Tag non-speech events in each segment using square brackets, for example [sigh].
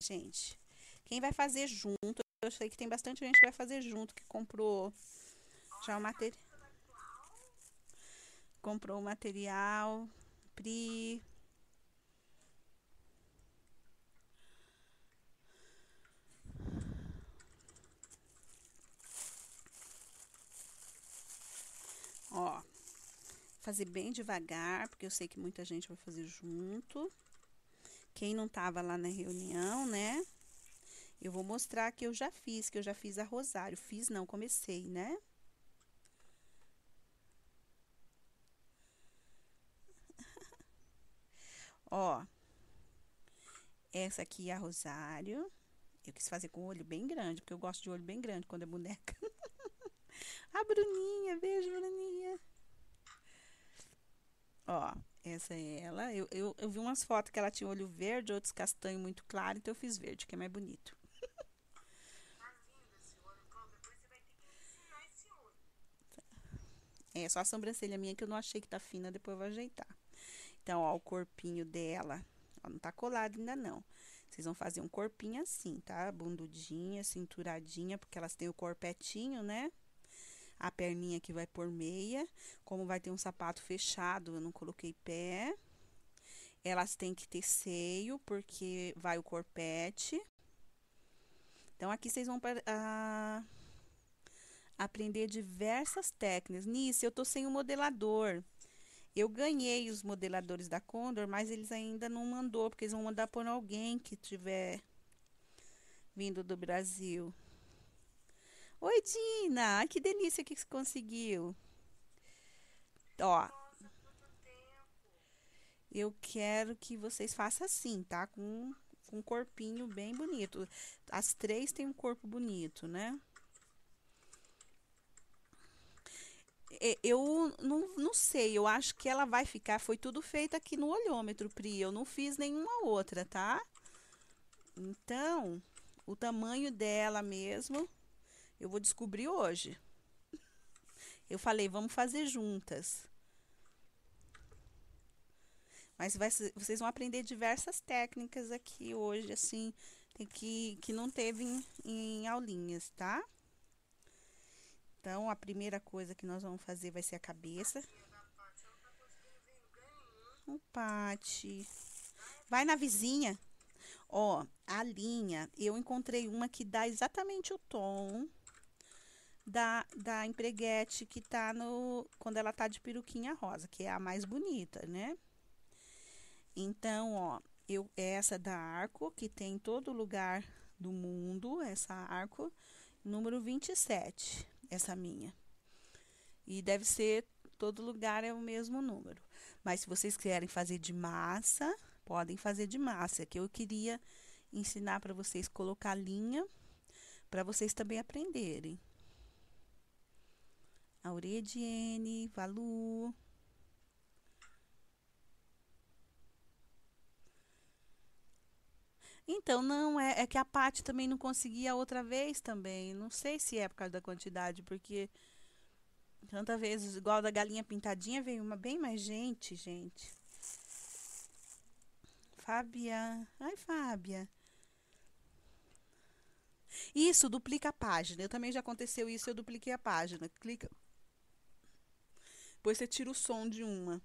gente. Quem vai fazer junto, eu sei que tem bastante gente que vai fazer junto, que comprou já o material. Comprou o material. Pri. Ó, fazer bem devagar, porque eu sei que muita gente vai fazer junto. Quem não tava lá na reunião, né? Eu vou mostrar que eu já fiz, que eu já fiz a rosário. Fiz não, comecei, né? [laughs] Ó, essa aqui é a rosário. Eu quis fazer com o olho bem grande, porque eu gosto de olho bem grande quando é boneca. [laughs] a Bruninha, beijo, Bruninha. Ó, essa é ela. Eu, eu, eu vi umas fotos que ela tinha olho verde, outros castanho muito claro, então eu fiz verde, que é mais bonito. É só a sobrancelha minha que eu não achei que tá fina, depois eu vou ajeitar. Então, ó, o corpinho dela, ó, não tá colado ainda não. Vocês vão fazer um corpinho assim, tá? Bundudinha, cinturadinha, porque elas têm o corpetinho, né? A perninha que vai por meia. Como vai ter um sapato fechado, eu não coloquei pé. Elas têm que ter seio, porque vai o corpete. Então, aqui vocês vão uh, aprender diversas técnicas. Nisso, eu tô sem o modelador. Eu ganhei os modeladores da Condor, mas eles ainda não mandou, porque eles vão mandar por alguém que tiver vindo do Brasil. Oi, Dina! que delícia que você conseguiu. Ó. Eu quero que vocês façam assim, tá? Com, com um corpinho bem bonito. As três têm um corpo bonito, né? É, eu não, não sei, eu acho que ela vai ficar. Foi tudo feito aqui no olhômetro, Pri. Eu não fiz nenhuma outra, tá? Então, o tamanho dela mesmo, eu vou descobrir hoje. Eu falei, vamos fazer juntas. Mas vai, vocês vão aprender diversas técnicas aqui hoje, assim, que, que não teve em, em aulinhas, tá? Então, a primeira coisa que nós vamos fazer vai ser a cabeça. O Pati. Vai na vizinha. Ó, a linha, eu encontrei uma que dá exatamente o tom da, da empreguete que tá no... Quando ela tá de peruquinha rosa, que é a mais bonita, né? Então, ó, eu, essa da Arco, que tem em todo lugar do mundo, essa Arco, número 27 essa minha. E deve ser, todo lugar é o mesmo número. Mas se vocês querem fazer de massa, podem fazer de massa, que eu queria ensinar para vocês colocar linha, para vocês também aprenderem. Aurediene, Valu. Então, não, é, é que a Paty também não conseguia outra vez também. Não sei se é por causa da quantidade, porque tanta vezes, igual da galinha pintadinha, veio uma bem mais gente, gente. Fábia. Ai, Fábia. Isso, duplica a página. Eu também já aconteceu isso, eu dupliquei a página. Clica. Depois você tira o som de uma.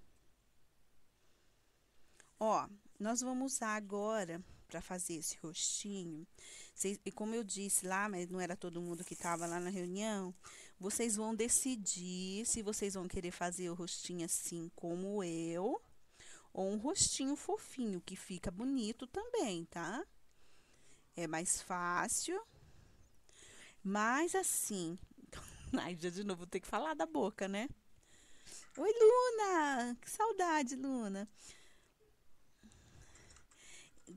Ó, nós vamos usar agora para fazer esse rostinho, e como eu disse lá, mas não era todo mundo que estava lá na reunião, vocês vão decidir se vocês vão querer fazer o rostinho assim como eu, ou um rostinho fofinho, que fica bonito também, tá? É mais fácil. Mas assim. [laughs] Ai, já de novo vou ter que falar da boca, né? Oi, Luna! Que saudade, Luna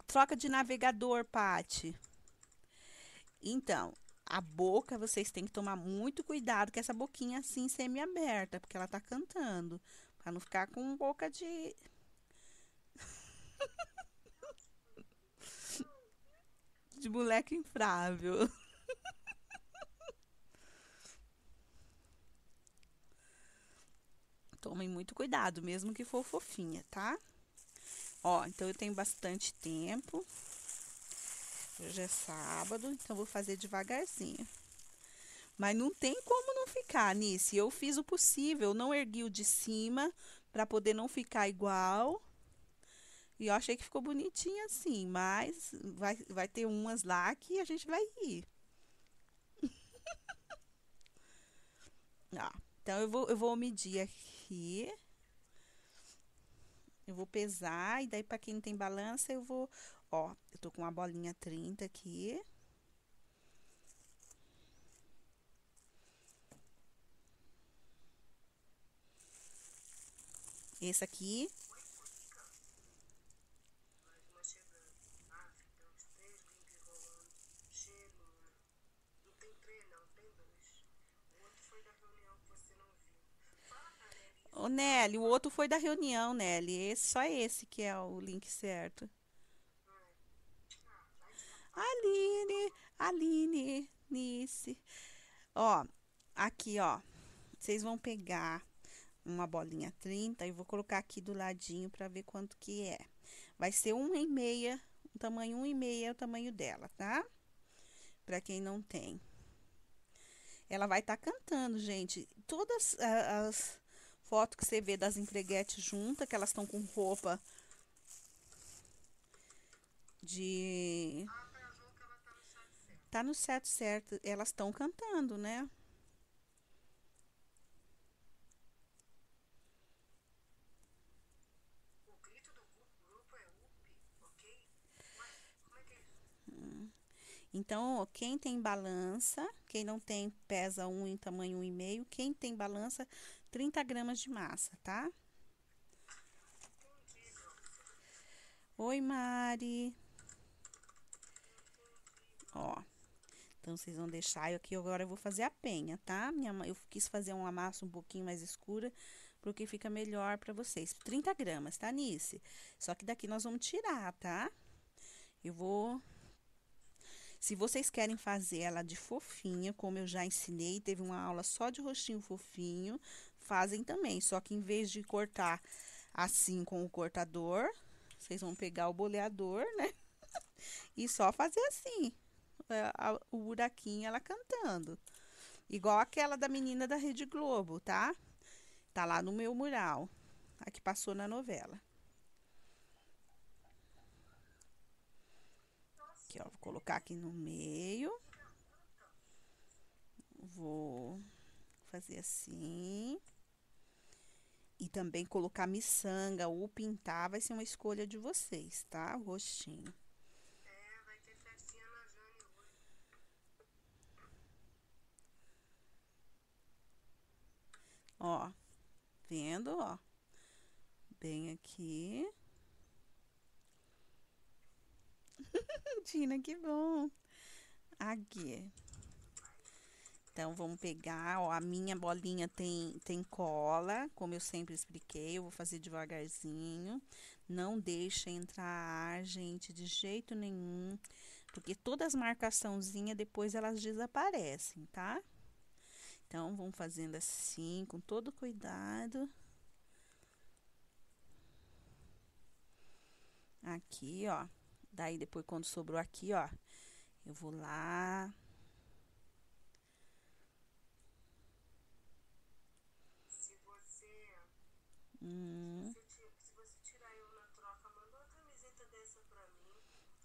troca de navegador, Pati. Então, a boca vocês têm que tomar muito cuidado com essa boquinha assim semi-aberta, porque ela tá cantando, para não ficar com boca de [laughs] de moleque infrável. Tomem muito cuidado, mesmo que for fofinha, tá? Ó, então eu tenho bastante tempo. Hoje é sábado, então vou fazer devagarzinho. Mas não tem como não ficar, Nice. Eu fiz o possível, não ergui o de cima para poder não ficar igual. E eu achei que ficou bonitinho assim, mas vai, vai ter umas lá que a gente vai rir. [laughs] Ó, então eu vou, eu vou medir aqui. Eu vou pesar e daí para quem não tem balança eu vou, ó, eu tô com uma bolinha 30 aqui. Esse aqui Nelly, o outro foi da reunião, Nelly. Esse, só esse que é o link certo. Aline, Aline, Nice. Ó, aqui, ó. Vocês vão pegar uma bolinha 30 e vou colocar aqui do ladinho para ver quanto que é. Vai ser um e meia, o tamanho um e meia é o tamanho dela, tá? Para quem não tem. Ela vai estar tá cantando, gente. Todas as foto que você vê das empreguetes juntas, que elas estão com roupa de. Tá no certo certo. Elas estão cantando, né? Então, quem tem balança, quem não tem pesa um em tamanho um e meio, quem tem balança 30 gramas de massa, tá? Oi, Mari. Ó. Então, vocês vão deixar. Eu aqui agora eu vou fazer a penha, tá? Minha, eu quis fazer uma massa um pouquinho mais escura, porque fica melhor pra vocês. 30 gramas, tá, Nice? Só que daqui nós vamos tirar, tá? Eu vou... Se vocês querem fazer ela de fofinha, como eu já ensinei, teve uma aula só de rostinho fofinho, fazem também. Só que em vez de cortar assim com o cortador, vocês vão pegar o boleador, né? [laughs] e só fazer assim. É, o buraquinho ela cantando. Igual aquela da menina da Rede Globo, tá? Tá lá no meu mural. A que passou na novela. Aqui, ó. Vou colocar aqui no meio. Vou fazer assim. E também colocar miçanga ou pintar vai ser uma escolha de vocês, tá? O rostinho. É, vai ter festinha na Jane hoje. Ó, vendo, ó. Bem aqui. [laughs] Tina, que bom. Aqui. Então, vamos pegar, ó, a minha bolinha tem, tem cola, como eu sempre expliquei, eu vou fazer devagarzinho. Não deixa entrar ar, gente, de jeito nenhum, porque todas as marcaçãozinhas depois elas desaparecem, tá? Então, vamos fazendo assim, com todo cuidado. Aqui, ó. Daí, depois, quando sobrou aqui, ó, eu vou lá Hum. Se, você tirar eu na troca, manda uma camiseta dessa pra mim.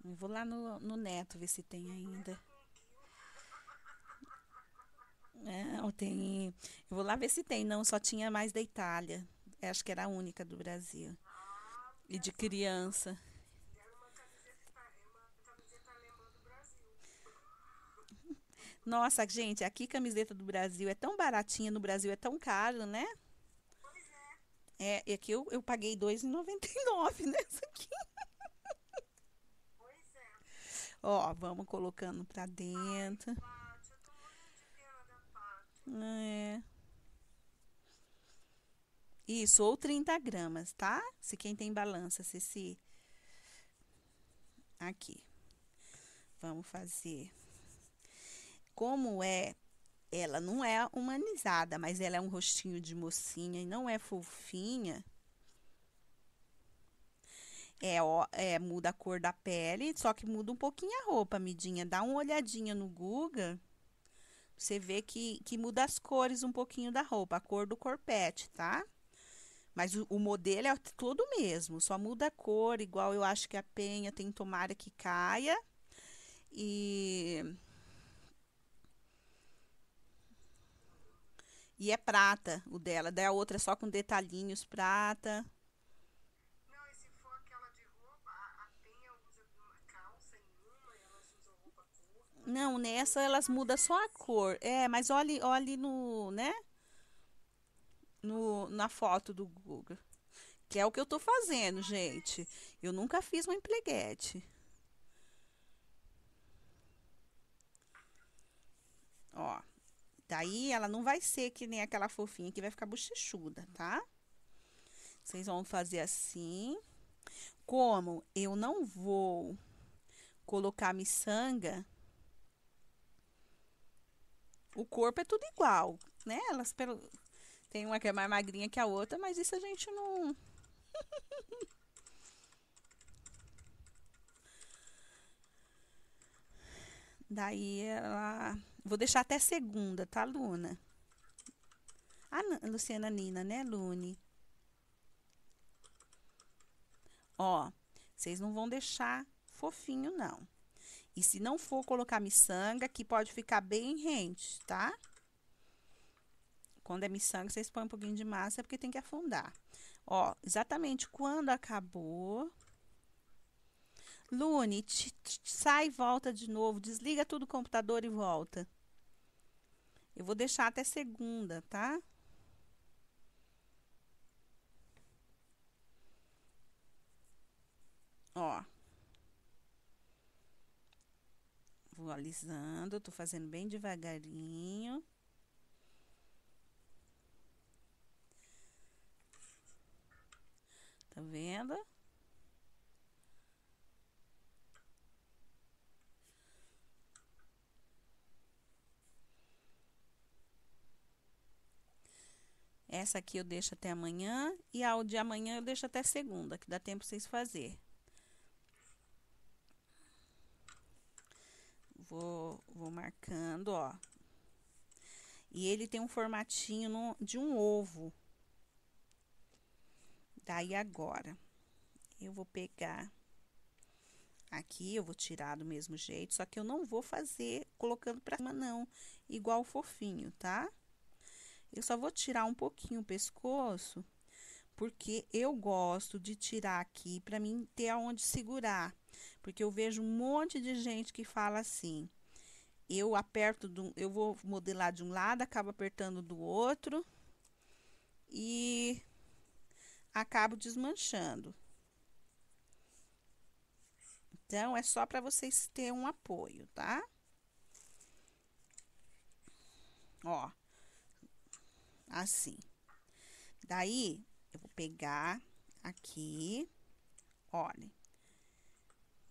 Eu vou lá no, no Neto ver se tem ainda. É, eu, tenho, eu vou lá ver se tem. Não, só tinha mais da Itália. Eu acho que era a única do Brasil. Ah, e de criança. Nossa, gente, aqui camiseta do Brasil é tão baratinha, no Brasil é tão caro, né? É, e aqui eu, eu paguei R$2,99 nessa aqui. Pois é. Ó, vamos colocando pra dentro. Ai, Paty, eu tô de pena da. É. Isso, ou 30 gramas, tá? Se quem tem balança, se se... Aqui. Vamos fazer. Como é ela não é humanizada, mas ela é um rostinho de mocinha e não é fofinha. É, ó, é, muda a cor da pele, só que muda um pouquinho a roupa, midinha. Dá uma olhadinha no Google, você vê que, que muda as cores um pouquinho da roupa, a cor do corpete, tá? Mas o, o modelo é todo mesmo, só muda a cor, igual eu acho que a penha tem tomara que caia. E E é prata o dela. Daí a outra é só com detalhinhos prata. Não, e se for aquela de roupa, a, a penha usa uma calça em uma, elas usam roupa curta. Não, nessa elas mudam só a cor. É, mas olhe, olhe no, né? No, na foto do Google. Que é o que eu tô fazendo, gente. Eu nunca fiz uma empleguete. Ó. Daí ela não vai ser que nem aquela fofinha que vai ficar bochechuda, tá? Vocês vão fazer assim. Como eu não vou colocar miçanga, o corpo é tudo igual, né? Elas pelo... tem uma que é mais magrinha que a outra, mas isso a gente não [laughs] Daí ela. Vou deixar até segunda, tá, Luna? Ah, Luciana Nina, né, Lune? Ó, vocês não vão deixar fofinho, não. E se não for colocar miçanga, que pode ficar bem rente, tá? Quando é miçanga, vocês põem um pouquinho de massa, porque tem que afundar. Ó, exatamente quando acabou, Lune, sai e volta de novo. Desliga tudo o computador e volta. Eu vou deixar até segunda, tá? Ó. Vou alisando, tô fazendo bem devagarinho. Tá vendo? Essa aqui eu deixo até amanhã e a de amanhã eu deixo até segunda, que dá tempo vocês fazer. Vou, vou marcando, ó. E ele tem um formatinho no, de um ovo. Daí agora, eu vou pegar aqui, eu vou tirar do mesmo jeito, só que eu não vou fazer colocando pra cima não, igual fofinho, tá? Eu só vou tirar um pouquinho o pescoço, porque eu gosto de tirar aqui para mim ter aonde segurar. Porque eu vejo um monte de gente que fala assim: eu aperto, do, eu vou modelar de um lado, acabo apertando do outro e acabo desmanchando. Então, é só para vocês terem um apoio, tá? Ó, assim. Daí, eu vou pegar aqui, olha,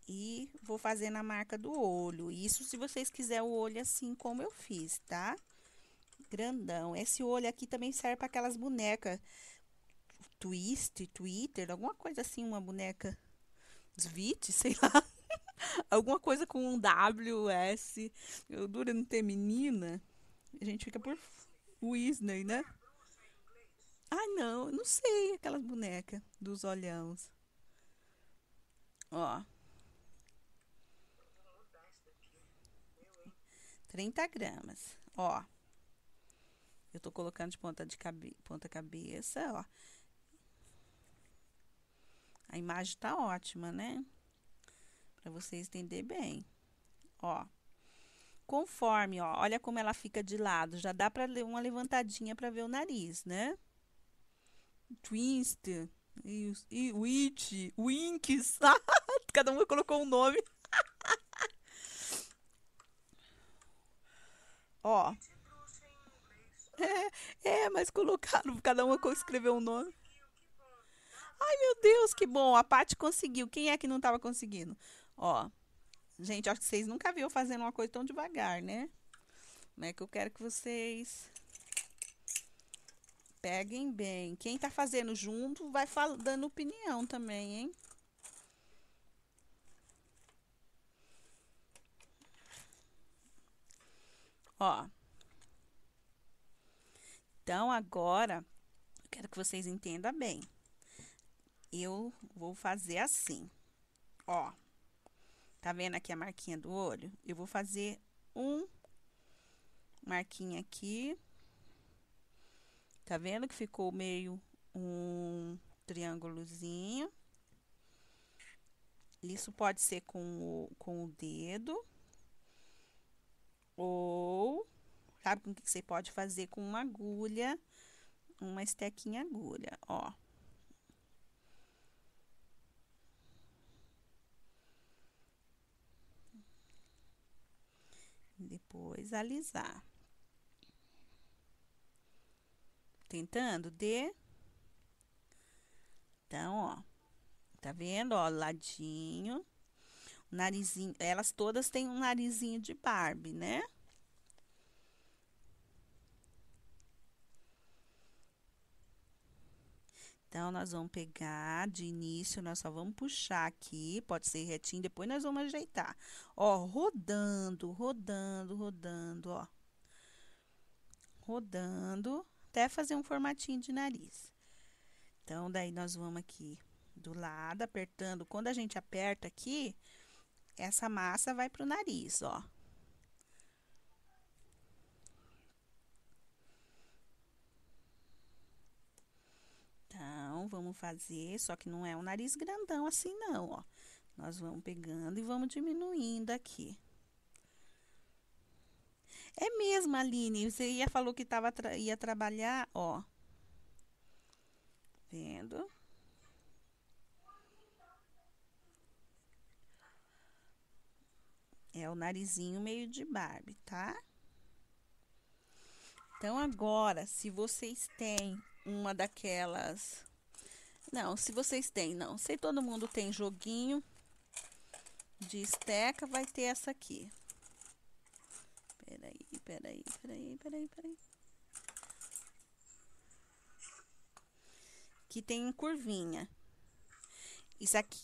e vou fazer na marca do olho. Isso se vocês quiserem o olho assim como eu fiz, tá? Grandão. Esse olho aqui também serve para aquelas bonecas Twist, Twitter, alguma coisa assim, uma boneca Svit, [laughs] sei lá. alguma coisa com um W, S. Eu duro não ter menina. A gente fica por Disney, né? Ah, não, não sei, aquelas bonecas dos olhãos. Ó. 30 gramas. Ó. Eu tô colocando de ponta de cabe ponta cabeça, ó. A imagem tá ótima, né? Pra vocês entenderem bem. Ó. Conforme, ó, olha como ela fica de lado. Já dá pra uma levantadinha pra ver o nariz, né? Twist, e, e Witch, Winks. [laughs] Cada um colocou um nome. [laughs] Ó. É, [laughs] é, mas colocaram, cada um escreveu um nome. Ai, meu Deus, que bom. A Paty conseguiu. Quem é que não estava conseguindo? Ó. Gente, acho que vocês nunca viram fazendo uma coisa tão devagar, né? Como é que eu quero que vocês peguem bem. Quem tá fazendo junto vai dando opinião também, hein? Ó. Então, agora, eu quero que vocês entendam bem. Eu vou fazer assim. Ó. Tá vendo aqui a marquinha do olho? Eu vou fazer um marquinha aqui. Tá vendo que ficou meio um triângulozinho. Isso pode ser com o, com o dedo. Ou, sabe com o que você pode fazer? Com uma agulha, uma estequinha agulha, ó. Depois alisar. Tentando de então, ó. Tá vendo, ó, ladinho. O narizinho, elas todas têm um narizinho de Barbie, né? Então, nós vamos pegar de início, nós só vamos puxar aqui, pode ser retinho, depois nós vamos ajeitar. Ó, rodando, rodando, rodando, ó. Rodando, até fazer um formatinho de nariz. Então, daí nós vamos aqui do lado, apertando. Quando a gente aperta aqui, essa massa vai pro nariz, ó. Então, vamos fazer, só que não é um nariz grandão assim não, ó. Nós vamos pegando e vamos diminuindo aqui. É mesmo, Aline, você ia falou que tava, ia trabalhar, ó. Vendo? É o narizinho meio de Barbie, tá? Então, agora, se vocês têm uma daquelas... Não, se vocês têm, não. Se todo mundo tem joguinho de esteca, vai ter essa aqui. Peraí, peraí, peraí, peraí, peraí. Que tem curvinha. Isso aqui.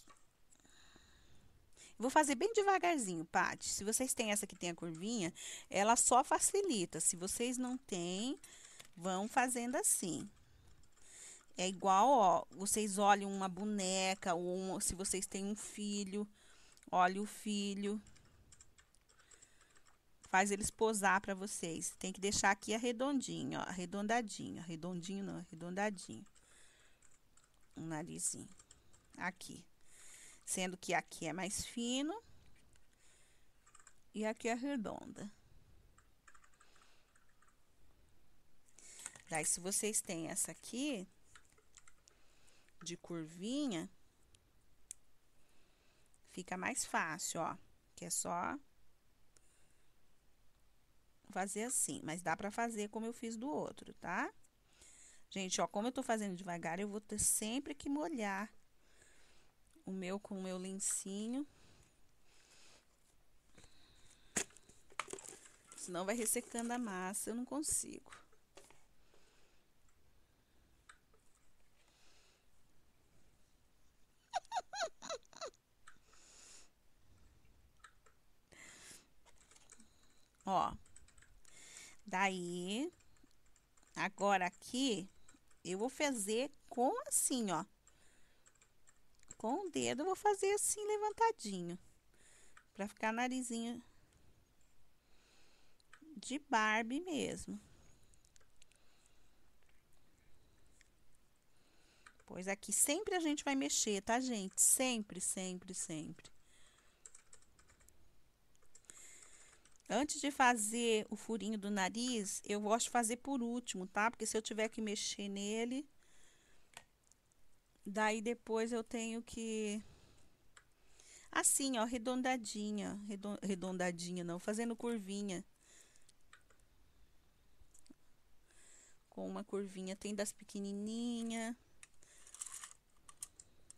Vou fazer bem devagarzinho, Paty. Se vocês têm essa que tem a curvinha, ela só facilita. Se vocês não têm, vão fazendo assim. É igual, ó, vocês olham uma boneca, ou um, se vocês têm um filho, olha o filho. Faz eles posar para vocês. Tem que deixar aqui arredondinho, ó, arredondadinho. Arredondinho não, arredondadinho. Um narizinho. Aqui. Sendo que aqui é mais fino e aqui é redonda. Daí, se vocês têm essa aqui, de curvinha, fica mais fácil, ó. Que é só fazer assim. Mas dá pra fazer como eu fiz do outro, tá? Gente, ó, como eu tô fazendo devagar, eu vou ter sempre que molhar o meu com o meu lencinho. Senão vai ressecando a massa, eu não consigo. Ó. Daí, agora aqui, eu vou fazer com assim, ó com o dedo, eu vou fazer assim, levantadinho. Pra ficar narizinho de Barbie mesmo. Pois aqui sempre a gente vai mexer, tá, gente? Sempre, sempre, sempre. Antes de fazer o furinho do nariz, eu gosto de fazer por último, tá? Porque se eu tiver que mexer nele, Daí depois eu tenho que assim, ó, arredondadinha, arredondadinha não, fazendo curvinha. Com uma curvinha, tem das pequenininha.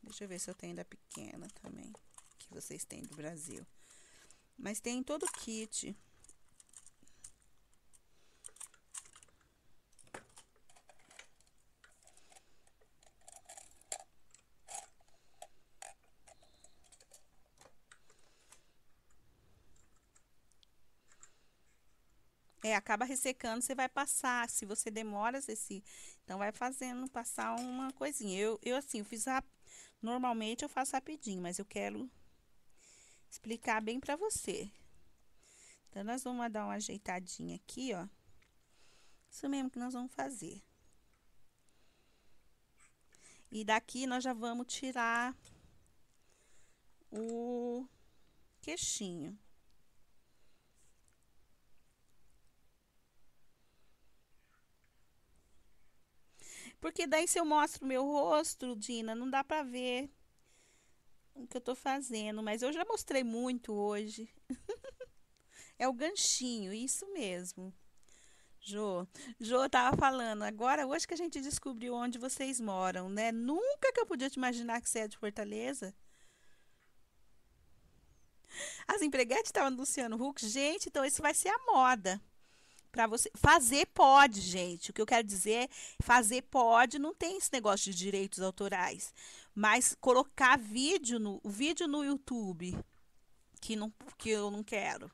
Deixa eu ver se eu tenho da pequena também, que vocês têm do Brasil. Mas tem todo o kit. É, acaba ressecando, você vai passar. Se você demora, se. Então, vai fazendo, passar uma coisinha. Eu, eu assim, eu fiz. Normalmente eu faço rapidinho, mas eu quero explicar bem pra você. Então, nós vamos dar uma ajeitadinha aqui, ó. Isso mesmo que nós vamos fazer. E daqui nós já vamos tirar o queixinho. Porque daí se eu mostro o meu rosto, Dina, não dá pra ver o que eu tô fazendo. Mas eu já mostrei muito hoje. [laughs] é o ganchinho, isso mesmo. Jô, Jô tava falando, agora hoje que a gente descobriu onde vocês moram, né? Nunca que eu podia te imaginar que você é de Fortaleza. As empreguetes estavam no Luciano Huck. Gente, então isso vai ser a moda. Para você fazer pode, gente. O que eu quero dizer é fazer pode, não tem esse negócio de direitos autorais, mas colocar vídeo no vídeo no YouTube que não que eu não quero.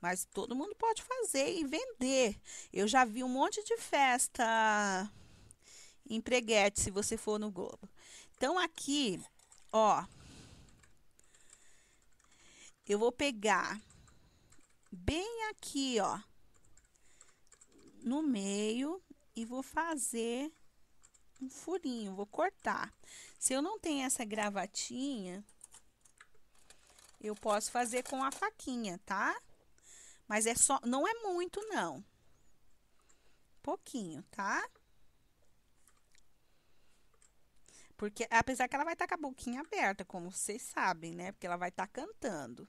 Mas todo mundo pode fazer e vender. Eu já vi um monte de festa empreguete se você for no Globo. Então aqui, ó, eu vou pegar bem aqui, ó, no meio e vou fazer um furinho, vou cortar. Se eu não tenho essa gravatinha, eu posso fazer com a faquinha, tá? Mas é só, não é muito não. Pouquinho, tá? Porque, apesar que ela vai estar tá com a boquinha aberta, como vocês sabem, né? Porque ela vai estar tá cantando.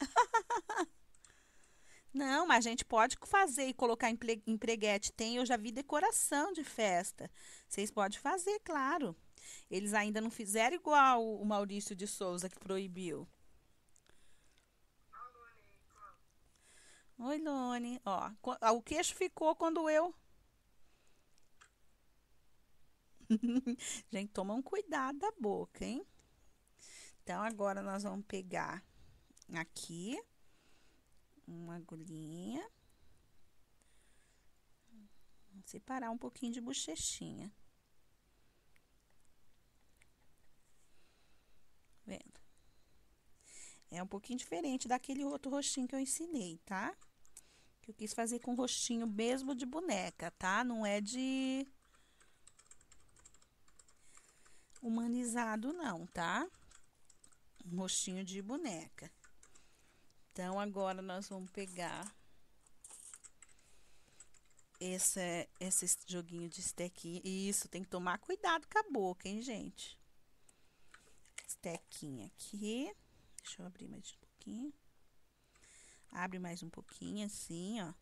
[laughs] Não, mas a gente pode fazer e colocar empreguete. Tem, eu já vi decoração de festa. Vocês podem fazer, claro. Eles ainda não fizeram igual o Maurício de Souza que proibiu. Oi, Lone. Ó, o queixo ficou quando eu. [laughs] gente, toma um cuidado da boca, hein? Então, agora nós vamos pegar aqui uma agulhinha. Separar um pouquinho de bochechinha. Vendo? É um pouquinho diferente daquele outro rostinho que eu ensinei, tá? Que eu quis fazer com rostinho mesmo de boneca, tá? Não é de humanizado não, tá? Um rostinho de boneca. Então, agora nós vamos pegar esse, esse joguinho de stequinha. Isso, tem que tomar cuidado com a boca, hein, gente? Stequinha aqui. Deixa eu abrir mais um pouquinho. Abre mais um pouquinho, assim, ó.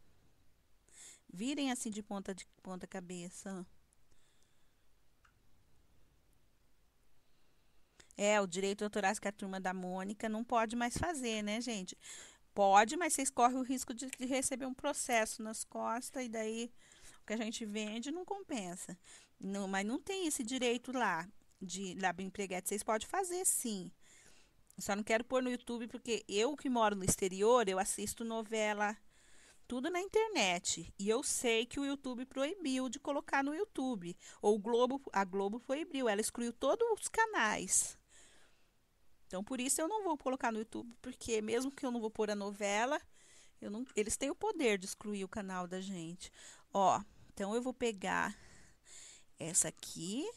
Virem assim de ponta de ponta cabeça, ó. É, o direito autorais que a turma da Mônica não pode mais fazer, né, gente? Pode, mas vocês correm o risco de, de receber um processo nas costas e daí o que a gente vende não compensa. Não, mas não tem esse direito lá de lab empreguete. Vocês podem fazer sim. Só não quero pôr no YouTube porque eu que moro no exterior, eu assisto novela tudo na internet. E eu sei que o YouTube proibiu de colocar no YouTube. Ou Globo, a Globo proibiu, ela excluiu todos os canais. Então, por isso eu não vou colocar no YouTube, porque mesmo que eu não vou pôr a novela, não, eles têm o poder de excluir o canal da gente. Ó, então eu vou pegar essa aqui,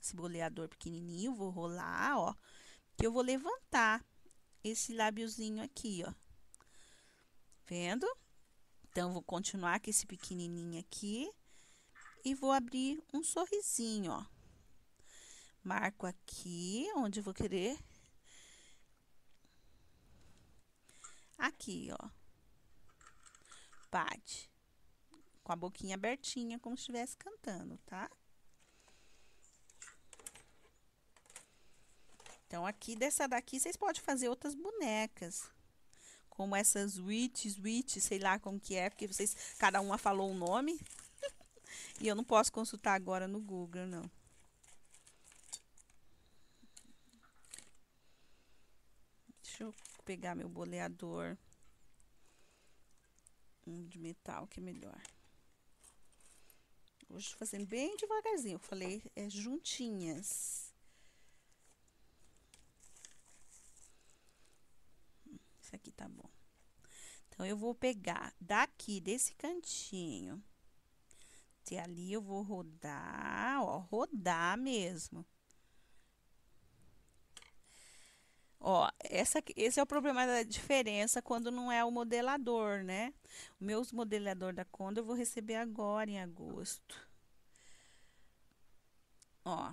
esse boleador pequenininho, vou rolar, ó, que eu vou levantar esse lábiozinho aqui, ó. Vendo? Então, vou continuar com esse pequenininho aqui e vou abrir um sorrisinho, ó. Marco aqui, onde eu vou querer Aqui, ó. Bate. Com a boquinha abertinha, como se estivesse cantando, tá? Então, aqui dessa daqui, vocês podem fazer outras bonecas. Como essas witch, witch, sei lá como que é, porque vocês, cada uma falou um nome. [laughs] e eu não posso consultar agora no Google, não. Deixa eu pegar meu boleador. Um de metal que é melhor. Hoje fazendo bem devagarzinho. Eu falei, é juntinhas. Isso aqui tá bom. Então, eu vou pegar daqui, desse cantinho. Até ali eu vou rodar, ó, rodar mesmo. Ó, essa, esse é o problema da diferença quando não é o modelador, né? O meus modelador da Conda eu vou receber agora em agosto. Ó.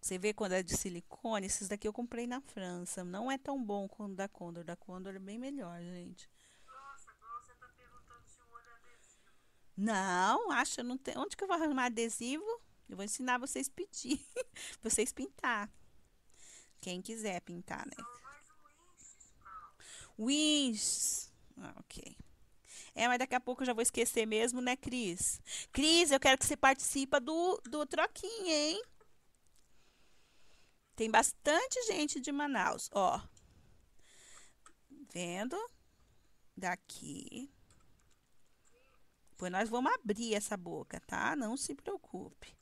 Você vê quando é de silicone, esses daqui eu comprei na França. Não é tão bom quanto da Condor. Da Condor é bem melhor, gente. Nossa, você tá perguntando se o olho é adesivo. Não, acha, não tem. Onde que eu vou arrumar adesivo? Eu vou ensinar vocês pedir. [laughs] vocês pintar. Quem quiser pintar, né? Wins. Ah, ok. É, mas daqui a pouco eu já vou esquecer mesmo, né, Cris? Cris, eu quero que você participe do, do troquinho, hein? Tem bastante gente de Manaus, ó. Vendo? Daqui. Depois nós vamos abrir essa boca, tá? Não se preocupe.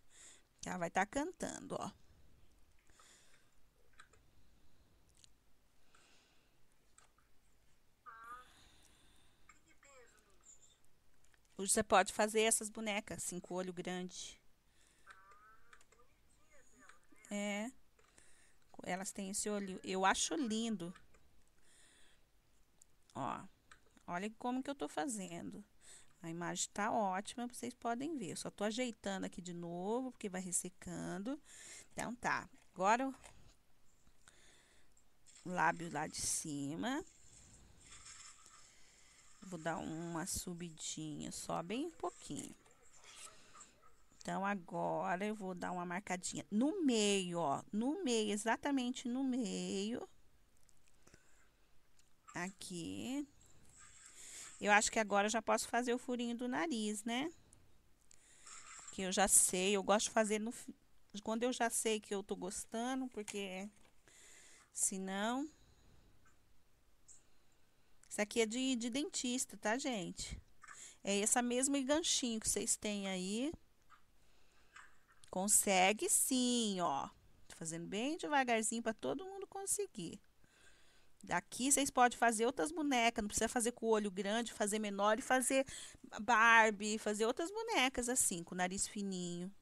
Ela vai estar cantando, ó. O que, que tem as winches? Você pode fazer essas bonecas, assim, com o olho grande. É. Elas têm esse olho. Eu acho lindo. Ó. Olha como que eu tô fazendo. A imagem tá ótima, vocês podem ver. Eu só tô ajeitando aqui de novo, porque vai ressecando. Então tá. Agora o lábio lá de cima. Vou dar uma subidinha, só bem pouquinho. Então, agora eu vou dar uma marcadinha no meio, ó. No meio, exatamente no meio. Aqui. Eu acho que agora eu já posso fazer o furinho do nariz, né? Que eu já sei, eu gosto de fazer no... Quando eu já sei que eu tô gostando, porque... Senão... Isso aqui é de, de dentista, tá, gente? É esse mesmo ganchinho que vocês têm aí. Consegue sim, ó. Tô fazendo bem devagarzinho para todo mundo conseguir. Daqui vocês podem fazer outras bonecas, não precisa fazer com o olho grande, fazer menor e fazer Barbie, fazer outras bonecas assim, com o nariz fininho.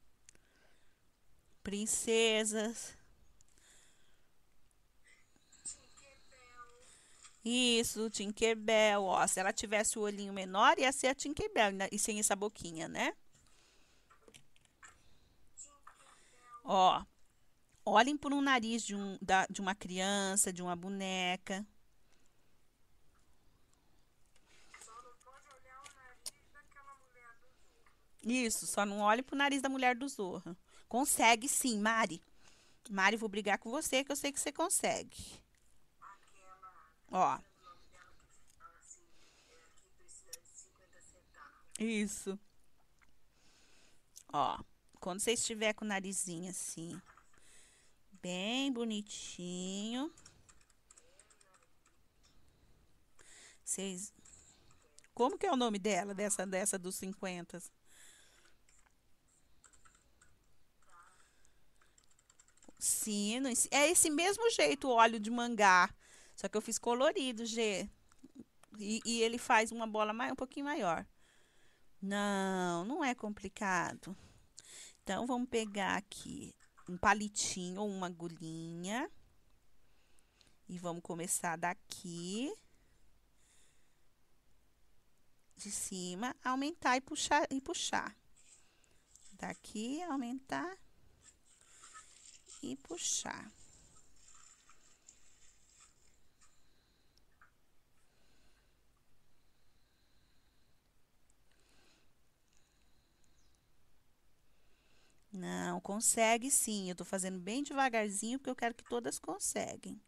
Princesas. Isso, Tinkerbell, ó. Se ela tivesse o olhinho menor, ia ser a Tinkerbell, né? e sem essa boquinha, né? Ó, olhem por um nariz de, um, da, de uma criança, de uma boneca. Do. Isso, só não olhe pro nariz da mulher do Zorro. Consegue sim, Mari. Mari, vou brigar com você, que eu sei que você consegue. Centavos. isso. Ó, quando você estiver com o narizinho assim, bem bonitinho. Vocês. Como que é o nome dela, dessa, dessa dos 50? Sim, não- é esse mesmo jeito o óleo de mangá. Só que eu fiz colorido, G. E, e ele faz uma bola mai, um pouquinho maior. Não, não é complicado. Então, vamos pegar aqui um palitinho ou uma agulhinha. E vamos começar daqui. De cima, aumentar e puxar e puxar. Daqui, aumentar e puxar. Não, consegue sim. Eu tô fazendo bem devagarzinho porque eu quero que todas conseguem.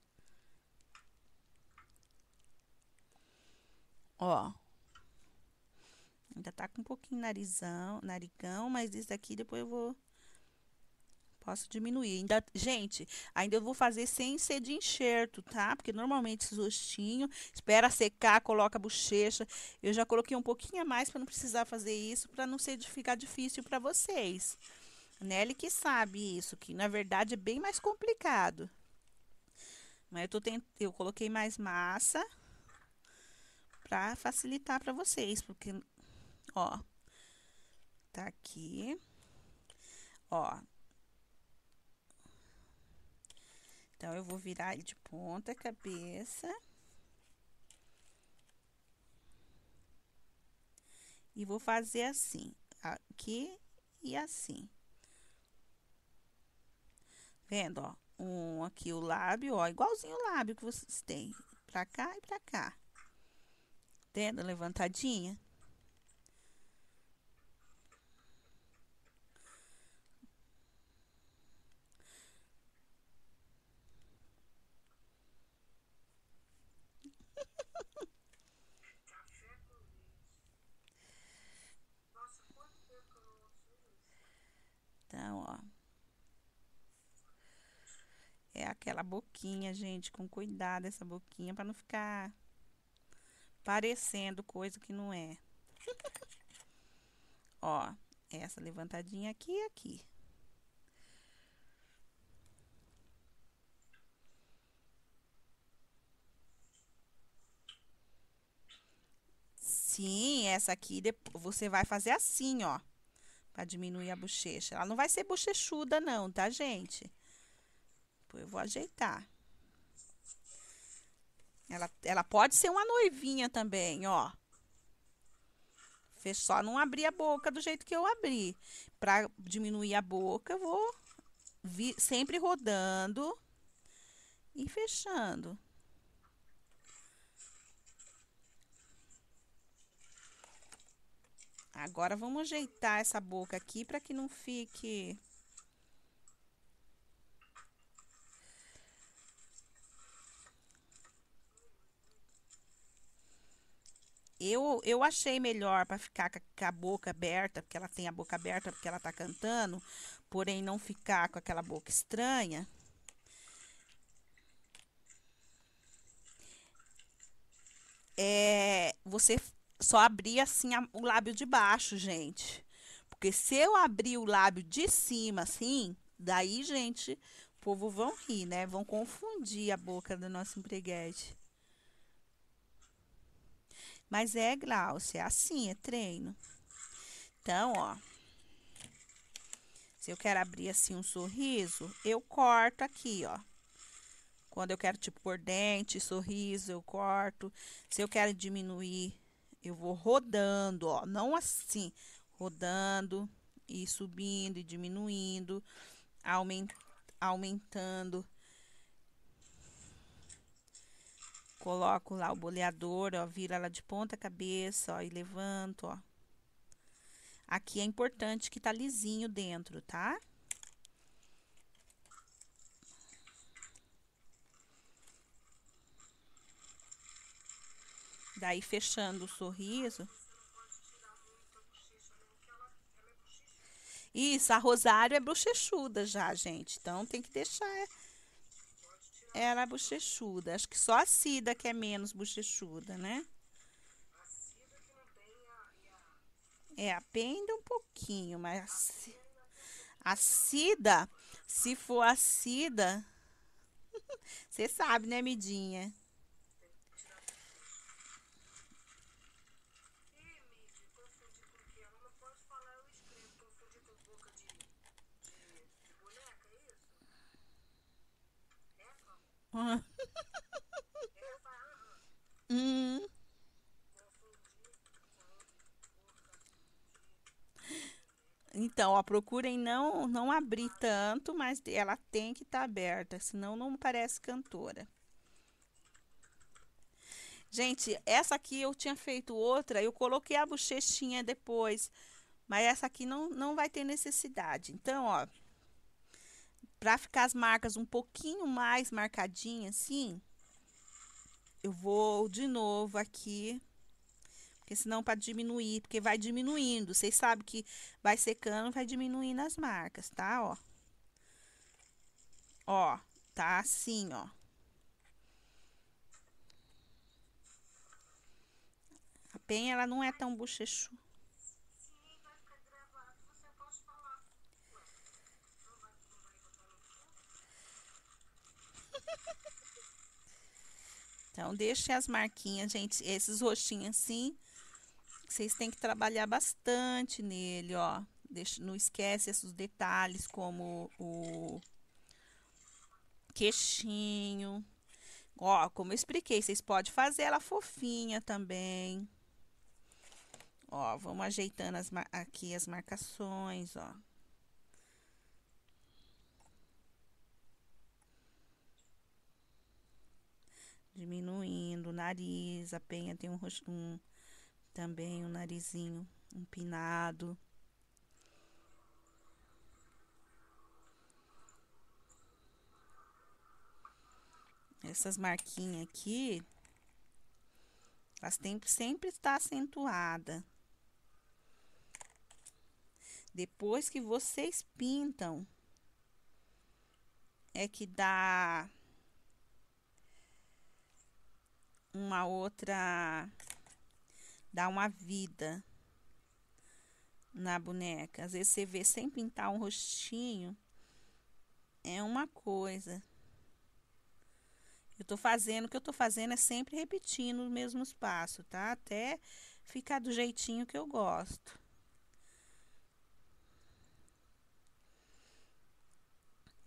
Ó. Ainda tá com um pouquinho narizão, narigão, mas isso aqui depois eu vou Posso diminuir. Ainda, gente, ainda eu vou fazer sem ser de enxerto, tá? Porque normalmente esse rostinho, espera secar, coloca a bochecha. Eu já coloquei um pouquinho a mais para não precisar fazer isso, para não ser ficar difícil para vocês. Nelly que sabe isso, que na verdade é bem mais complicado. Mas eu, tô tent... eu coloquei mais massa para facilitar para vocês, porque, ó, tá aqui, ó. Então, eu vou virar ele de ponta cabeça. E vou fazer assim, aqui e assim. Vendo, ó? Um aqui o lábio, ó, igualzinho o lábio que vocês têm. Pra cá e pra cá. Tendo levantadinha? [laughs] Então, ó. É aquela boquinha, gente, com cuidado essa boquinha para não ficar parecendo coisa que não é. [laughs] Ó, essa levantadinha aqui e aqui. Sim, essa aqui você vai fazer assim, ó. Pra diminuir a bochecha. Ela não vai ser bochechuda não, tá, gente? Eu vou ajeitar. Ela, ela pode ser uma noivinha também, ó. Fez só não abrir a boca do jeito que eu abri. Para diminuir a boca, eu vou vi, sempre rodando e fechando. Agora vamos ajeitar essa boca aqui para que não fique Eu, eu achei melhor para ficar com a boca aberta, porque ela tem a boca aberta porque ela tá cantando, porém não ficar com aquela boca estranha. É, você só abrir assim a, o lábio de baixo, gente. Porque se eu abrir o lábio de cima assim, daí, gente, o povo vão rir, né? Vão confundir a boca do nosso empreguete. Mas é, Glaucia, é assim, é treino. Então, ó. Se eu quero abrir assim um sorriso, eu corto aqui, ó. Quando eu quero, tipo, por dente, sorriso, eu corto. Se eu quero diminuir, eu vou rodando, ó. Não assim, rodando e subindo e diminuindo, aument, aumentando Coloco lá o boleador, ó, vira ela de ponta cabeça, ó, e levanto, ó. Aqui é importante que tá lisinho dentro, tá? Daí, fechando o sorriso. Isso, a Rosário é bochechuda já, gente. Então, tem que deixar ela é bochechuda. Acho que só a Cida que é menos bochechuda, né? É, a Penda um pouquinho, mas a Cida, se for a Cida, [laughs] você sabe, né, Midinha? [laughs] hum. Então, ó, procurem não, não abrir tanto, mas ela tem que estar tá aberta, senão não parece cantora. Gente, essa aqui eu tinha feito outra, eu coloquei a bochechinha depois, mas essa aqui não, não vai ter necessidade. Então, ó, para ficar as marcas um pouquinho mais marcadinhas assim, eu vou de novo aqui, porque senão para diminuir, porque vai diminuindo. Vocês sabem que vai secando, vai diminuindo as marcas, tá? Ó. Ó, tá assim, ó. A penha, ela não é tão bochechu. Sim, vai ficar gravado, você pode falar. Ué, não vai, não vai botar no YouTube? Então, deixe as marquinhas, gente. Esses roxinhos assim, vocês têm que trabalhar bastante nele, ó. Deixa, não esquece esses detalhes, como o queixinho. Ó, como eu expliquei, vocês podem fazer ela fofinha também. Ó, vamos ajeitando as, aqui as marcações, ó. Diminuindo o nariz, a penha tem um, um também um narizinho empinado. Essas marquinhas aqui, elas têm sempre estar acentuada. Depois que vocês pintam, é que dá uma outra dá uma vida na boneca. Às vezes você vê sem pintar um rostinho, é uma coisa. Eu tô fazendo, o que eu tô fazendo é sempre repetindo os mesmos passos, tá? Até ficar do jeitinho que eu gosto.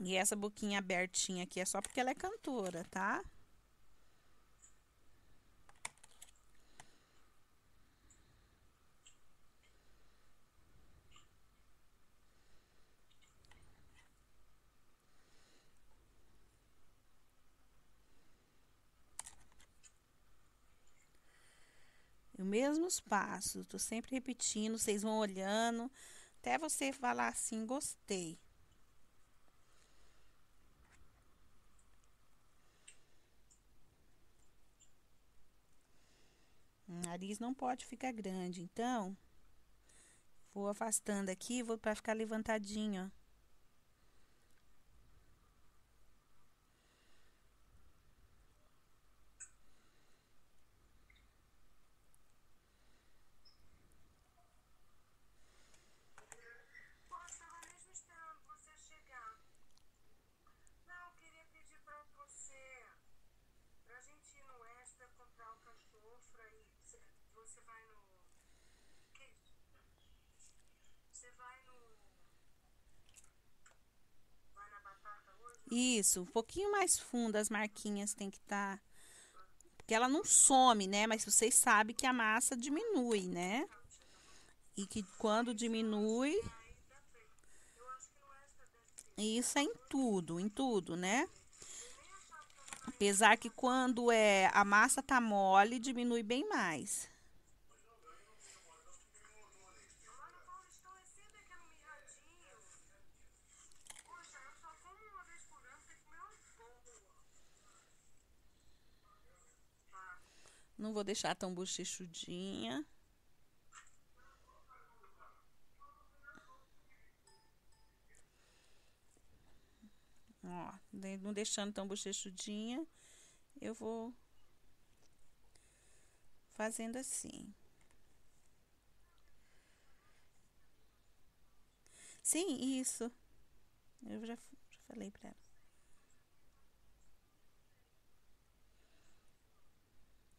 E essa boquinha abertinha aqui é só porque ela é cantora, tá? Os mesmos passos, tô sempre repetindo, vocês vão olhando, até você falar assim, gostei. O nariz não pode ficar grande, então vou afastando aqui, vou para ficar levantadinho, ó. Isso, um pouquinho mais fundo as marquinhas tem que estar. Tá, porque ela não some, né? Mas vocês sabem que a massa diminui, né? E que quando diminui. Isso é em tudo, em tudo, né? Apesar que quando é a massa tá mole, diminui bem mais. Não vou deixar tão bochechudinha. Ó, não deixando tão bochechudinha, eu vou fazendo assim. Sim, isso. Eu já, já falei pra ela.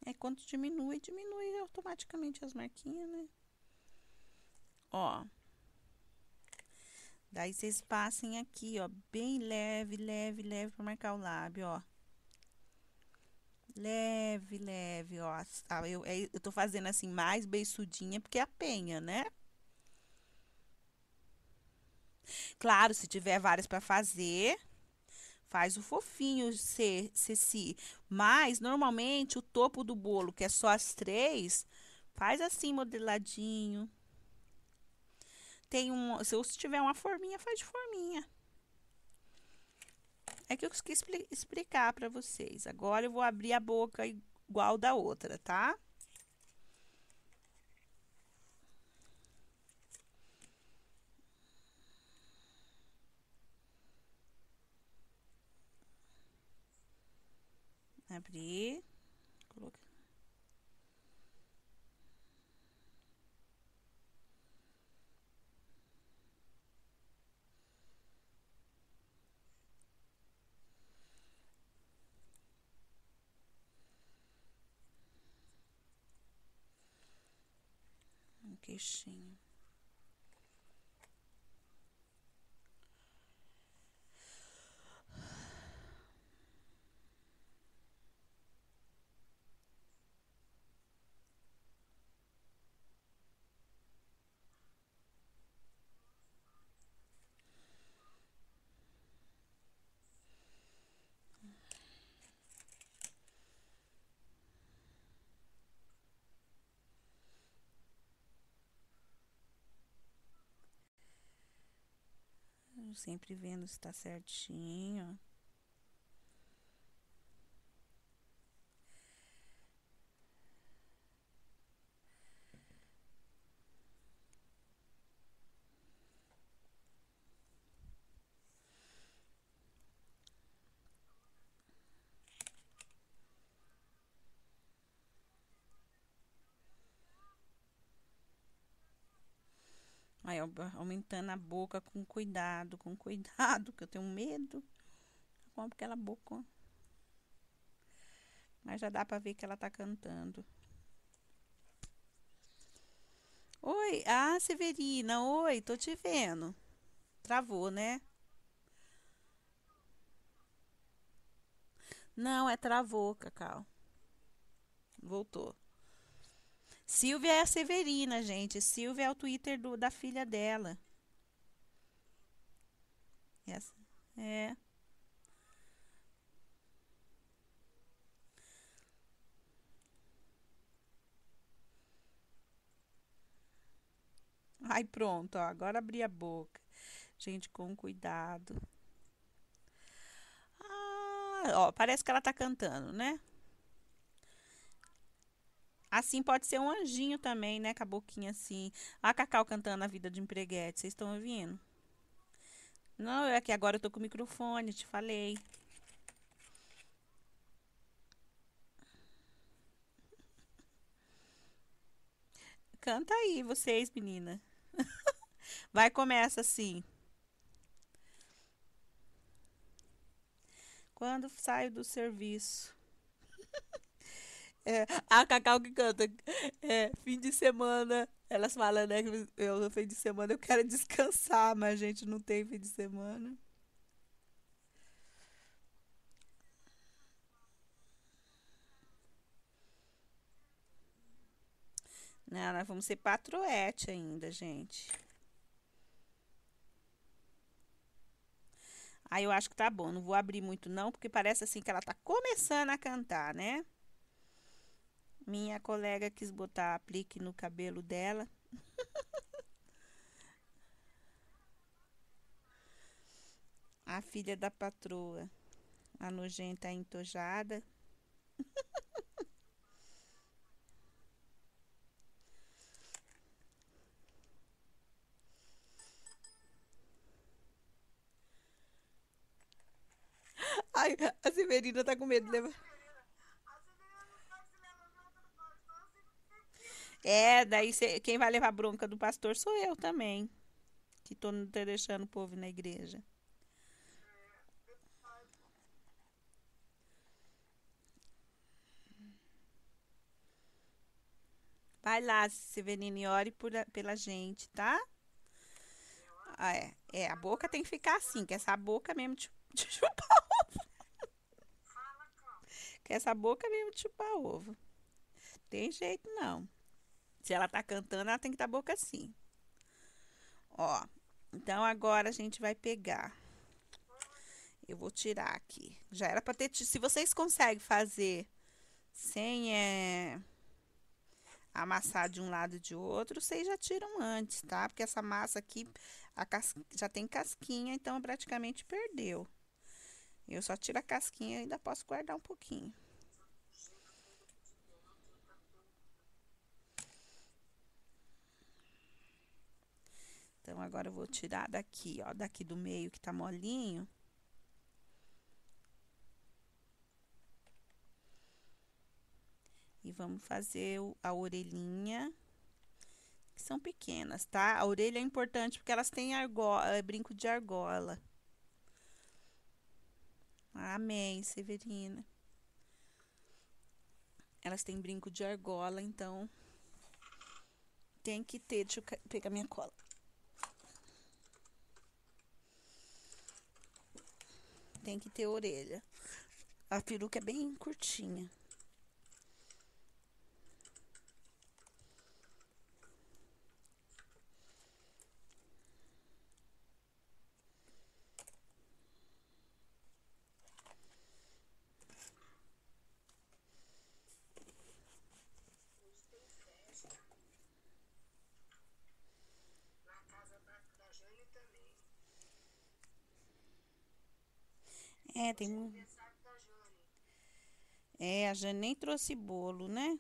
É quando diminui, diminui automaticamente as marquinhas, né? Ó. Daí vocês passem aqui, ó, bem leve, leve, leve para marcar o lábio, ó. Leve, leve, ó. Eu, é, eu tô fazendo assim mais beiçudinha porque é a penha, né? Claro, se tiver várias para fazer, faz o fofinho ser, Ceci. Mas, normalmente, o topo do bolo, que é só as três, faz assim, modeladinho. Tem um, se você tiver uma forminha, faz de forminha. É que eu quis explicar para vocês. Agora eu vou abrir a boca igual da outra, tá? Abrir. Colocar. Um queixinho. Sempre vendo se tá certinho. Aí, aumentando a boca com cuidado, com cuidado, que eu tenho medo com aquela boca. Mas já dá pra ver que ela tá cantando. Oi, ah, Severina, oi, tô te vendo. Travou, né? Não, é travou, Cacau. Voltou. Silvia é a Severina, gente. Silvia é o Twitter do, da filha dela. Essa. É. Ai, pronto, ó, agora abri a boca. Gente, com cuidado. Ah, ó, parece que ela tá cantando, né? Assim pode ser um anjinho também, né? Com a boquinha assim. A Cacau cantando a vida de empreguete. Vocês estão ouvindo? Não, é que agora eu tô com o microfone, te falei. Canta aí, vocês, menina. [laughs] Vai, começa assim. Quando saio do serviço. [laughs] É, a Cacau que canta. É, fim de semana. Elas falam, né? Que eu, fim de semana eu quero descansar, mas a gente não tem fim de semana. Não, nós vamos ser patroete ainda, gente. Aí eu acho que tá bom. Não vou abrir muito não, porque parece assim que ela tá começando a cantar, né? Minha colega quis botar aplique no cabelo dela. [laughs] a filha da patroa, a nojenta entojada. [laughs] Ai, a Severina tá com medo de levar. É, daí cê, quem vai levar bronca do pastor sou eu também. Que tô deixando o povo na igreja. Vai lá, Severine, e ore por, pela gente, tá? Ah, é, é, a boca tem que ficar assim, que essa boca mesmo de, de [laughs] chupar ovo. Que essa boca mesmo de chupar ovo. Tem jeito não. Se ela tá cantando, ela tem que estar tá boca assim. Ó. Então agora a gente vai pegar. Eu vou tirar aqui. Já era para ter. Se vocês conseguem fazer sem é, amassar de um lado e de outro, vocês já tiram antes, tá? Porque essa massa aqui cas... já tem casquinha, então praticamente perdeu. Eu só tiro a casquinha e ainda posso guardar um pouquinho. Então, agora eu vou tirar daqui, ó, daqui do meio que tá molinho. vamos fazer a orelhinha. Que são pequenas, tá? A orelha é importante porque elas têm argola, é, brinco de argola. Amém, Severina. Elas têm brinco de argola, então tem que ter. Deixa eu pegar minha cola. Tem que ter orelha. A peruca é bem curtinha. Tem. É, a Jane nem trouxe bolo, né?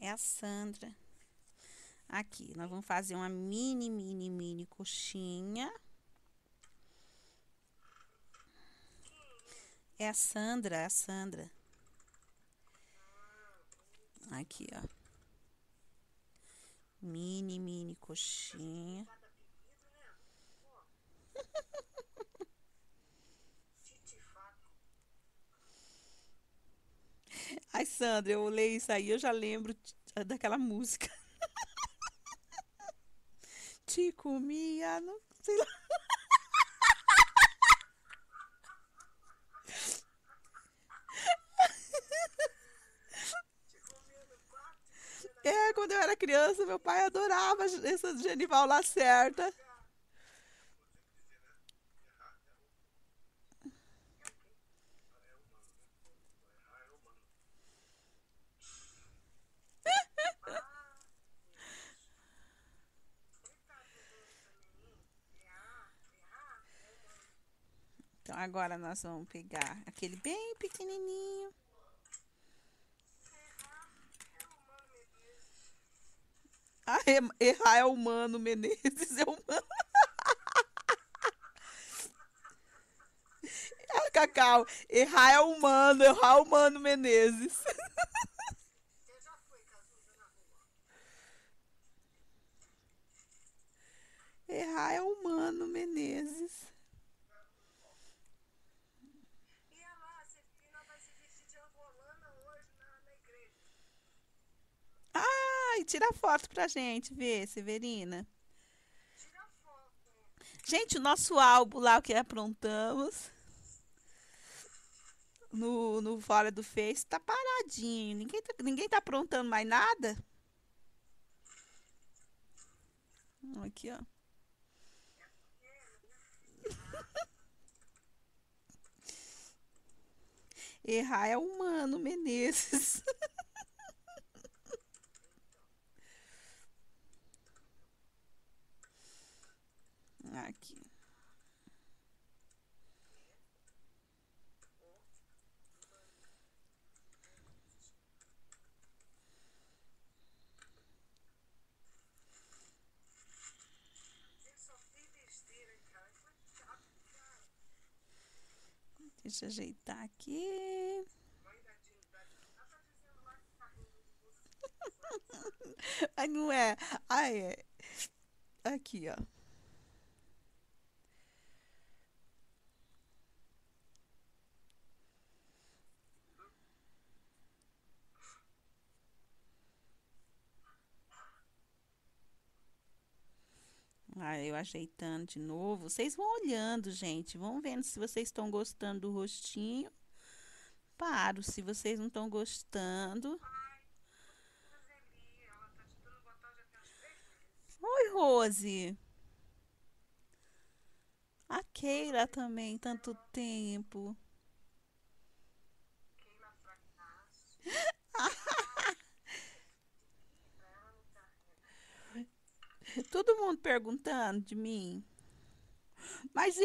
É a Sandra. Aqui, nós vamos fazer uma mini, mini, mini coxinha. É a Sandra, é a Sandra. Aqui, ó. Mini, mini coxinha. [laughs] Ai, Sandra, eu leio isso aí, eu já lembro daquela música. [laughs] Te comia, não sei lá. É, quando eu era criança, meu pai adorava essa Genival Lacerda. Então agora nós vamos pegar aquele bem pequenininho. Ah, errar é humano, Menezes é humano. [laughs] Cacau, errar é humano, errar é humano, Menezes. [laughs] Errar é humano, Menezes. Ai, tira foto pra gente ver, Severina. Gente, o nosso álbum lá, que aprontamos. No, no Fora do Face, tá paradinho. Ninguém tá, ninguém tá aprontando mais nada. Aqui, ó. [laughs] Errar é humano, Menezes. [laughs] Aqui. Deixa eu ajeitar aqui. [laughs] Ai, não é. Ai, é. Aqui, ó. Ah, eu ajeitando de novo. Vocês vão olhando, gente. Vão vendo se vocês estão gostando do rostinho. Paro se vocês não estão gostando. Oi, Rose. A Keila também, tanto tempo. Keila Todo mundo perguntando de mim. Mas